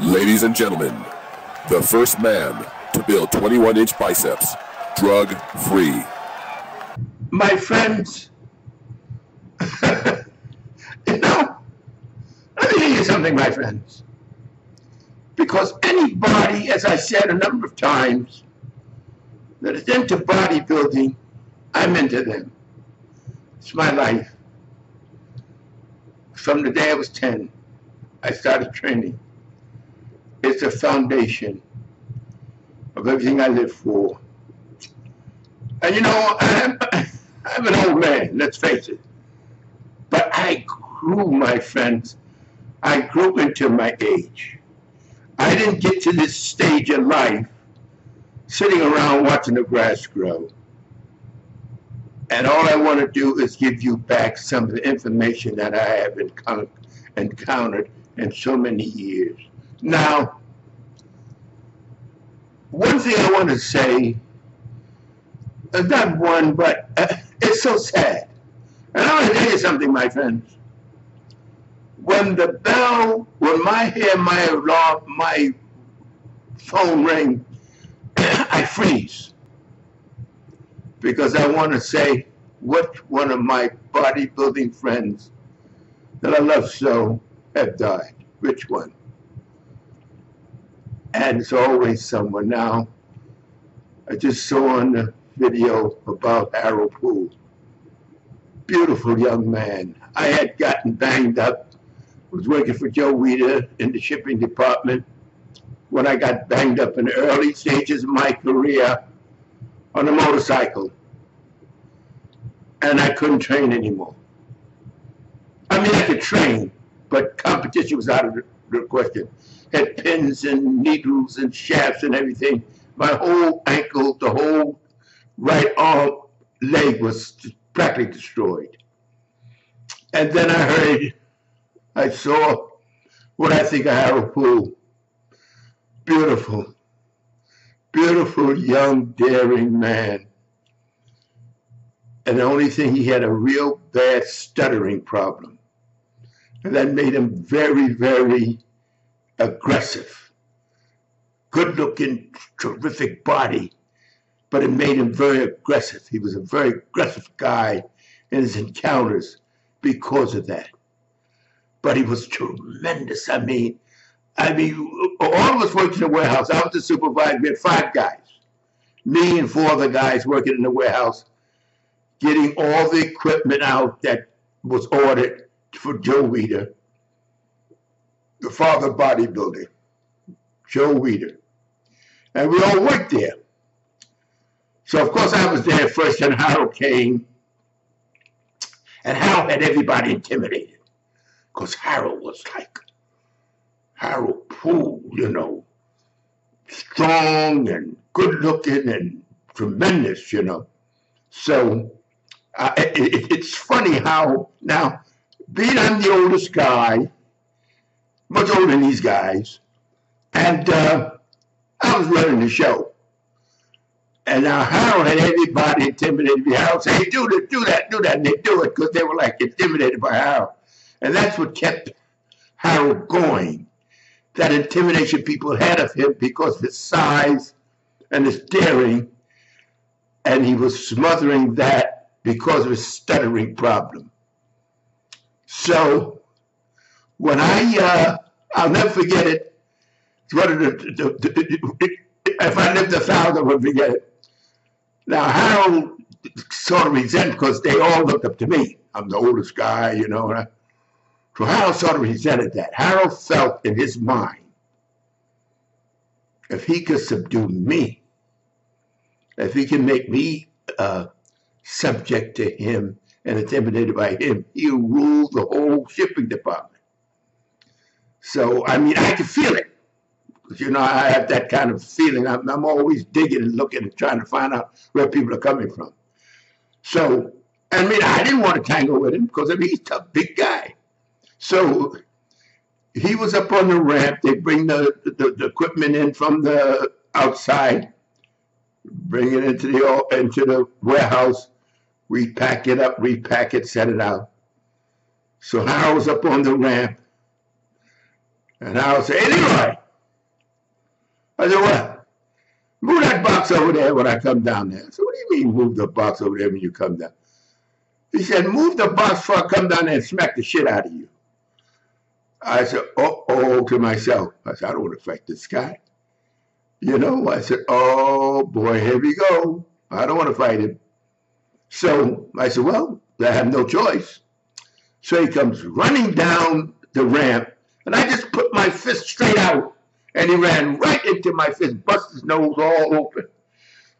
Ladies and gentlemen, the first man to build 21 inch biceps, drug free. My friends, you let me tell you something, my friends. Because anybody, as I said a number of times, that is into bodybuilding, I'm into them. It's my life. From the day I was 10, I started training. It's the foundation of everything I live for. And you know, I'm, I'm an old man, let's face it. But I grew, my friends. I grew into my age. I didn't get to this stage in life sitting around watching the grass grow. And all I want to do is give you back some of the information that I have encountered in so many years. Now, one thing I want to say, uh, not one, but uh, it's so sad. And I want to tell you something, my friends. When the bell, when my hair, my alarm, my phone ring, I freeze because I want to say what one of my bodybuilding friends that I love so have died. Which one? And it's always someone. Now, I just saw on the video about Harold Poole. Beautiful young man. I had gotten banged up, was working for Joe Weider in the shipping department when I got banged up in the early stages of my career on a motorcycle. And I couldn't train anymore. I mean, I could train, but competition was out of the question. Had pins and needles and shafts and everything. My whole ankle, the whole right arm, leg was practically destroyed. And then I heard, I saw what I think I of Harold Poole. Beautiful, beautiful, young, daring man. And the only thing, he had a real bad stuttering problem. And that made him very, very aggressive. Good looking, terrific body, but it made him very aggressive. He was a very aggressive guy in his encounters because of that. But he was tremendous. I mean, I mean, all of us worked in the warehouse. I was the supervisor. We had five guys. Me and four other guys working in the warehouse, getting all the equipment out that was ordered for Joe Weider, the father bodybuilder, Joe Weider. And we all worked there. So, of course, I was there first, and Harold came. And Harold had everybody intimidated because Harold was like Harold Poole, you know, strong and good looking and tremendous, you know. So uh, it, it's funny how now, being the oldest guy, much older than these guys, and uh, I was running the show. And now Harold had everybody intimidated me. Harold said, hey, do this, do that, do that. And they do it because they were like intimidated by Harold. And that's what kept Harold going. That intimidation people had of him because of his size and his daring. And he was smothering that because of his stuttering problem. So when I, uh, I'll never forget it. If I lived a thousand, I would forget it. Now, Harold sort of resent because they all looked up to me. I'm the oldest guy, you know. So Harold sort of resented that. Harold felt in his mind, if he could subdue me, if he can make me uh, subject to him and intimidated by him, he'll rule the whole shipping department. So, I mean, I can feel it. You know, I have that kind of feeling. I'm, I'm always digging and looking and trying to find out where people are coming from. So, I mean, I didn't want to tangle with him because I mean, he's a big guy. So he was up on the ramp. They bring the, the, the equipment in from the outside, bring it into the into the warehouse. We pack it up, repack it, set it out. So I was up on the ramp, and I "Hey, Leroy, I said, what? Move that box over there when I come down there. Said, what do you mean move the box over there when you come down? He said, move the box before I come down there and smack the shit out of you. I said, oh, oh, to myself. I said, I don't want to fight this guy. You know, I said, oh boy, here we go. I don't want to fight him. So I said, well, I have no choice. So he comes running down the ramp, and I just put my fist straight out, and he ran right into my fist, bust his nose all open.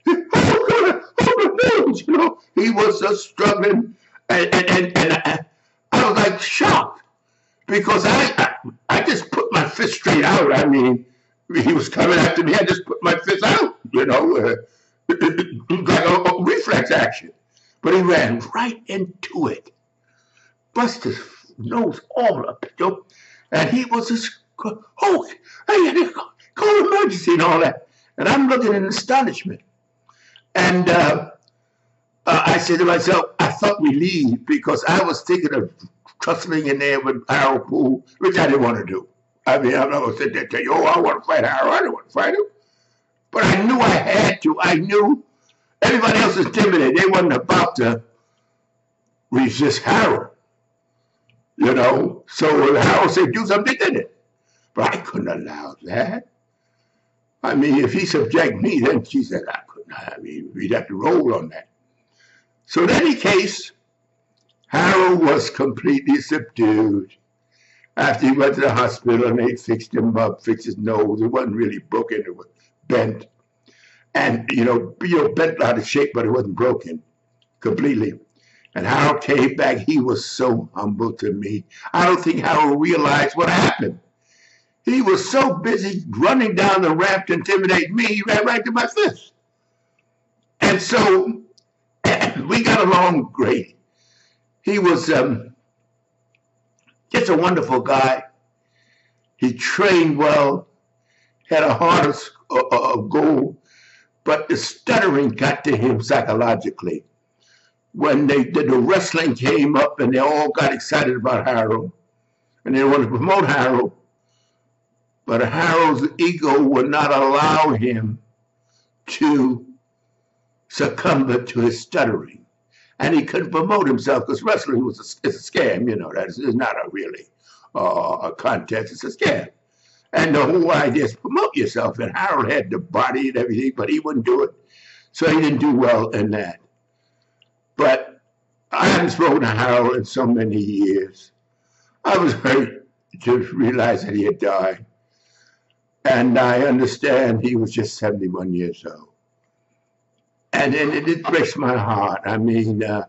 oh, God, oh, my nose, you know. He was just struggling, and, and, and, and I, I was like shocked because I, I, I just put my fist straight out. I mean, he was coming after me. I just put my fist out, you know, uh, like a, a, reflex action. But he ran right into it, bust his nose all up, you know, and he was just, oh, hey, call emergency and all that. And I'm looking in astonishment. And uh, uh, I said to myself, I thought we leave because I was thinking of tussling in there with Harold Poole, which I didn't want to do. I mean, I'm not going to sit there and tell you, oh, I want to fight Harold. I don't want to fight him. But I knew I had to. I knew everybody else was intimidated. They wasn't about to resist Harold. You know, so Harold said, do something, did it. But I couldn't allow that. I mean, if he subject me, then she said I couldn't. I mean, we'd have to roll on that. So in any case, Harold was completely subdued. After he went to the hospital and they fixed him up, fixed his nose, it wasn't really broken, it was bent. And, you know, you know, bent out of shape, but it wasn't broken completely. And Harold came back, he was so humble to me. I don't think Harold realized what happened. He was so busy running down the ramp to intimidate me, he ran right to my fist. And so we got along great. He was um, just a wonderful guy. He trained well, had a heart of, of gold, but the stuttering got to him psychologically. When they did the wrestling came up and they all got excited about Harold, and they wanted to promote Harold, but Harold's ego would not allow him to succumb to his stuttering and he couldn't promote himself because wrestling was a, it's a scam. You know that is not a really uh, a contest; it's a scam. And the whole idea is promote yourself. And Harold had the body and everything, but he wouldn't do it, so he didn't do well in that. But I hadn't spoken to Harold in so many years. I was hurt to realize that he had died. And I understand he was just 71 years old and, and it, it, breaks my heart. I mean, uh,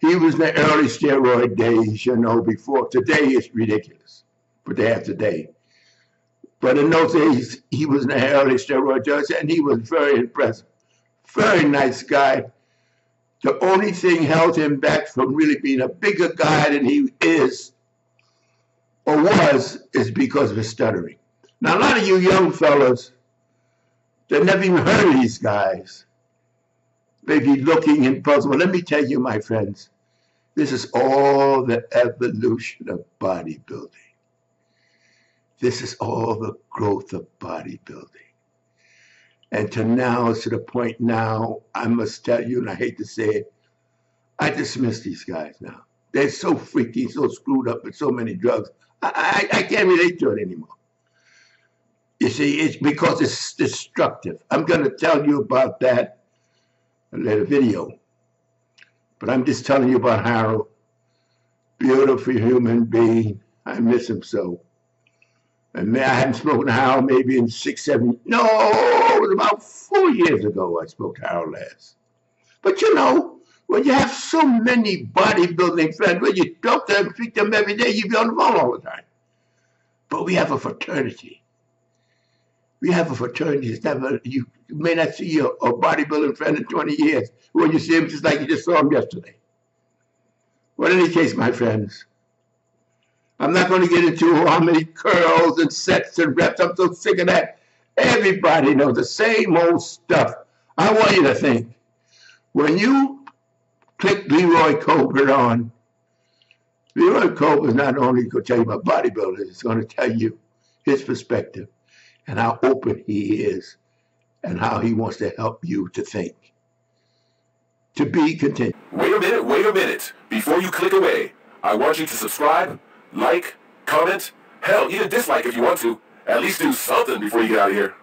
he was in the early steroid days, you know, before. Today it's ridiculous, what they have today. But in those days, he was an early steroid days, and he was very impressive. Very nice guy. The only thing held him back from really being a bigger guy than he is or was is because of his stuttering. Now, a lot of you young fellows they never even heard of these guys maybe looking and puzzled. Well, let me tell you, my friends, this is all the evolution of bodybuilding. This is all the growth of bodybuilding. And to now, to the point now, I must tell you, and I hate to say it, I dismiss these guys now. They're so freaky, so screwed up with so many drugs. I, I, I can't relate to it anymore. You see, it's because it's destructive. I'm going to tell you about that in a video. But I'm just telling you about Harold. Beautiful human being. I miss him so. And I haven't spoken to Harold maybe in six, seven, no, it was about four years ago I spoke to Harold last. But you know, when you have so many bodybuilding friends, when you talk to them, speak to them every day, you be on the phone all the time. But we have a fraternity we have a fraternity. It's never you, may not see your a bodybuilding friend in 20 years. When you see him, just like you just saw him yesterday. Well, in any case, my friends, I'm not going to get into how many curls and sets and reps. I'm so sick of that. Everybody knows the same old stuff. I want you to think when you click Leroy Colbert on, Leroy Colbert is not only going to tell you about bodybuilding, it's going to tell you his perspective and how open he is and how he wants to help you to think. To be content. Wait a minute, wait a minute. Before you click away, I want you to subscribe, like, comment, hell, even dislike if you want to. At least do something before you get out of here.